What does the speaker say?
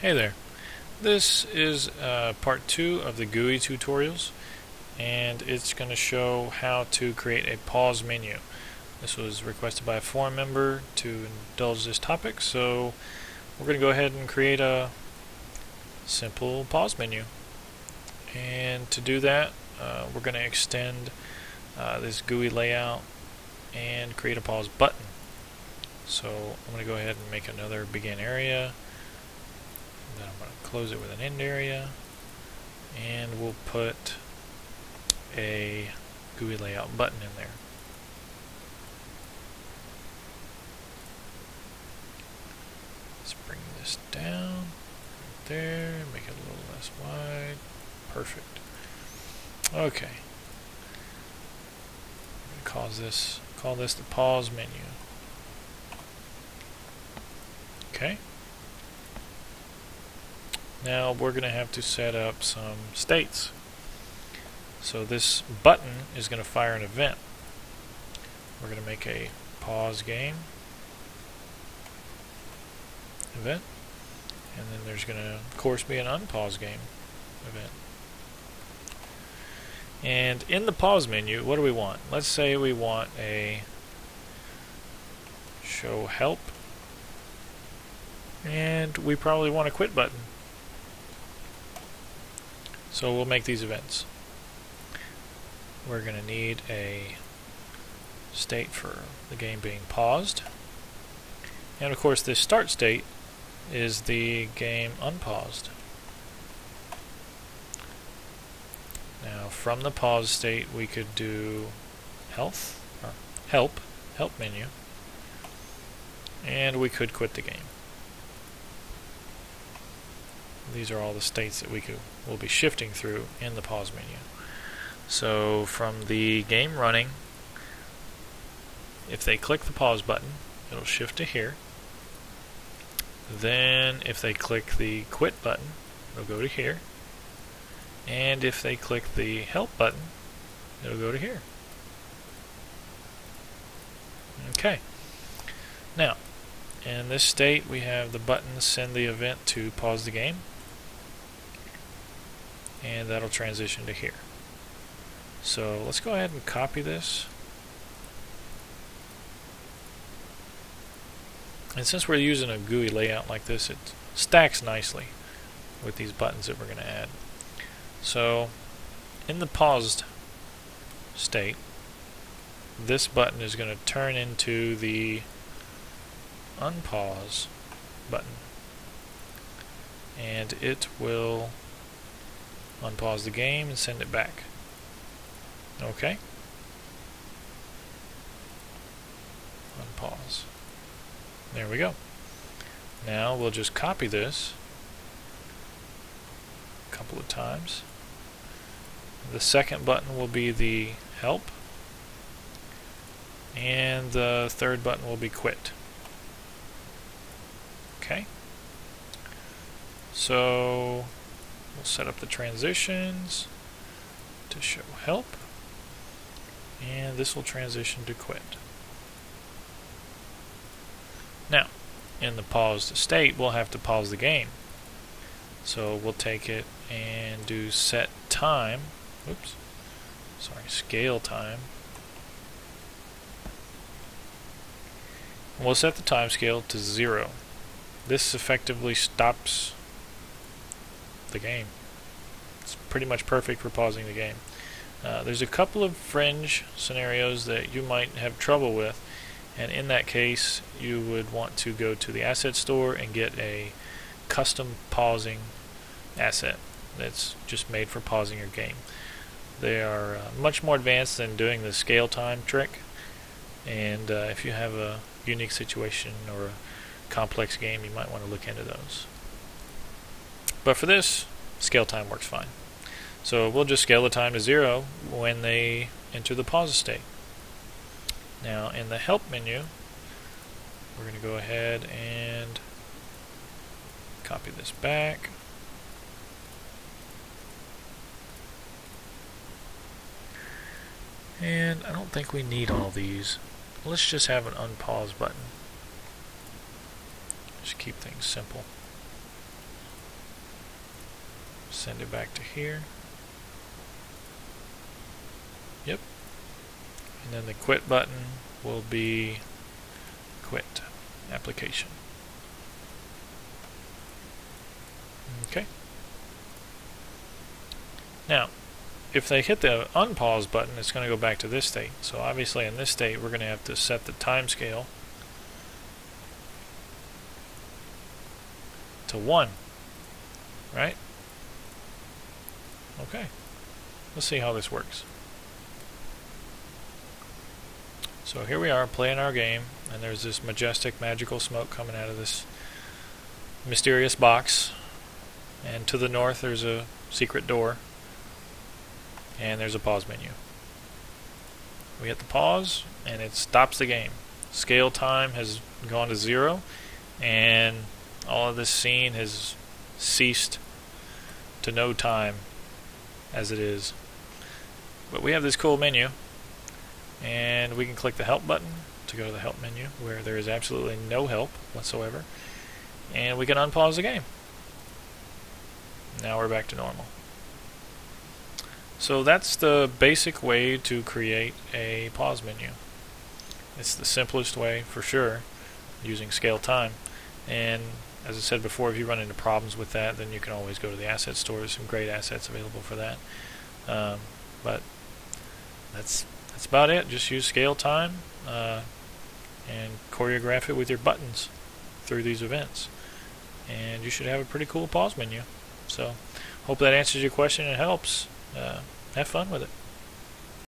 Hey there. This is uh, part two of the GUI tutorials and it's going to show how to create a pause menu. This was requested by a forum member to indulge this topic so we're going to go ahead and create a simple pause menu. And to do that uh, we're going to extend uh, this GUI layout and create a pause button. So I'm going to go ahead and make another begin area then I'm going to close it with an end area and we'll put a GUI layout button in there. Let's bring this down right there, make it a little less wide. Perfect. Okay. Call this call this the pause menu. Okay. Now we're going to have to set up some states. So this button is going to fire an event. We're going to make a pause game event. And then there's going to, of course, be an unpause game event. And in the pause menu, what do we want? Let's say we want a show help. And we probably want a quit button. So we'll make these events. We're going to need a state for the game being paused. And of course this start state is the game unpaused. Now from the pause state we could do health, or help, help menu, and we could quit the game. These are all the states that we could will be shifting through in the pause menu. So from the game running, if they click the pause button, it'll shift to here. Then if they click the quit button, it'll go to here. And if they click the help button, it'll go to here. Okay. Now, in this state, we have the button send the event to pause the game and that'll transition to here. So let's go ahead and copy this. And since we're using a GUI layout like this, it stacks nicely with these buttons that we're going to add. So in the paused state, this button is going to turn into the unpause button. And it will unpause the game and send it back. Okay. Unpause. There we go. Now we'll just copy this a couple of times. The second button will be the help and the third button will be quit. Okay. So We'll set up the transitions to show help. And this will transition to quit. Now, in the paused state, we'll have to pause the game. So we'll take it and do set time. Oops. Sorry, scale time. we'll set the time scale to zero. This effectively stops the game. It's pretty much perfect for pausing the game. Uh, there's a couple of fringe scenarios that you might have trouble with, and in that case, you would want to go to the asset store and get a custom pausing asset that's just made for pausing your game. They are uh, much more advanced than doing the scale time trick, and uh, if you have a unique situation or a complex game, you might want to look into those. But for this, scale time works fine. So we'll just scale the time to zero when they enter the pause state. Now in the help menu, we're going to go ahead and copy this back. And I don't think we need all these. Let's just have an unpause button. Just keep things simple. Send it back to here. Yep. And then the quit button will be quit application. Okay. Now, if they hit the unpause button, it's going to go back to this state. So obviously in this state, we're going to have to set the time scale to 1. Right? Okay. Let's see how this works. So here we are playing our game, and there's this majestic, magical smoke coming out of this mysterious box. And to the north, there's a secret door, and there's a pause menu. We hit the pause, and it stops the game. Scale time has gone to zero, and all of this scene has ceased to no time as it is. But we have this cool menu, and we can click the help button to go to the help menu where there is absolutely no help whatsoever, and we can unpause the game. Now we're back to normal. So that's the basic way to create a pause menu. It's the simplest way for sure using scale time. And as I said before, if you run into problems with that, then you can always go to the asset store. There's some great assets available for that. Um, but that's that's about it. Just use scale time uh, and choreograph it with your buttons through these events, and you should have a pretty cool pause menu. So, hope that answers your question and helps. Uh, have fun with it.